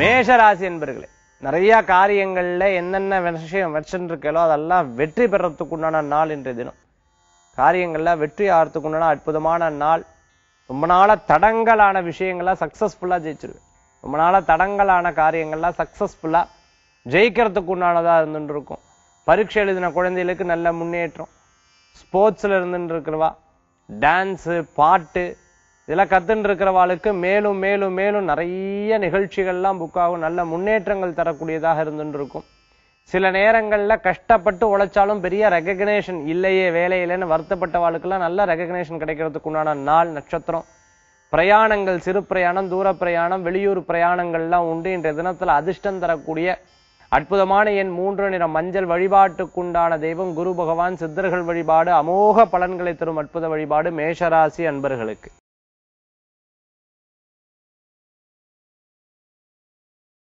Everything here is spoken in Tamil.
மேஷராசி என்பர்களே நிறைய காரியங்கள்ல என்னென்ன விஷயம் வச்சுருக்கோ அதெல்லாம் வெற்றி பெறத்துக்கு உண்டான நாள் இன்றைய தினம். காரியங்கள்ல வெற்றி ஆகிறதுக்கு உண்டான அற்புதமான நாள். ரொம்ப நாள தடங்கலான விஷயங்கள்லாம் சக்சஸ்ஃபுல்லா ஜெயிச்சிருவேன். ரொம்ப நாள தடங்கலான காரியங்கள்லாம் சக்சஸ்ஃபுல்லா ஜெயிக்கிறதுக்கு உண்டானதா இருந்துட்டு இருக்கும் பரீட்சை எழுதின குழந்தைகளுக்கு நல்ல முன்னேற்றம். ஸ்போர்ட்ஸ்ல இருந்துட்டு இருக்கிறவா டான்ஸு பாட்டு இதெல்லாம் கத்துன்னு இருக்கிறவாளுக்கு மேலும் மேலும் மேலும் நிறைய நிகழ்ச்சிகள்லாம் புக் ஆகும். நல்ல முன்னேற்றங்கள் தரக்கூடியதாக இருந்துட்டு இருக்கும் சில நேரங்கள்ல கஷ்டப்பட்டு உழைச்சாலும் பெரிய ரெகக்னேஷன் இல்லையே வேலையிலேன்னு வருத்தப்பட்டவாளுக்கெல்லாம் நல்ல ரெகக்னேஷன் கிடைக்கிறதுக்கு உண்டான நாள் நட்சத்திரம். பிரயாணங்கள் சிறு பிரயாணம் தூர பிரயாணம் வெளியூர் பிரயாணங்கள்லாம் உண்டு. இன்றைய தினத்துல அதிர்ஷ்டம் தரக்கூடிய அற்புதமான என் மூன்று நிற மஞ்சள் வழிபாட்டுக்குண்டான தெய்வம் குரு பகவான் சித்தர்கள் வழிபாடு அமோக பலன்களை தரும் அற்புத வழிபாடு மேஷராசி அன்பர்களுக்கு.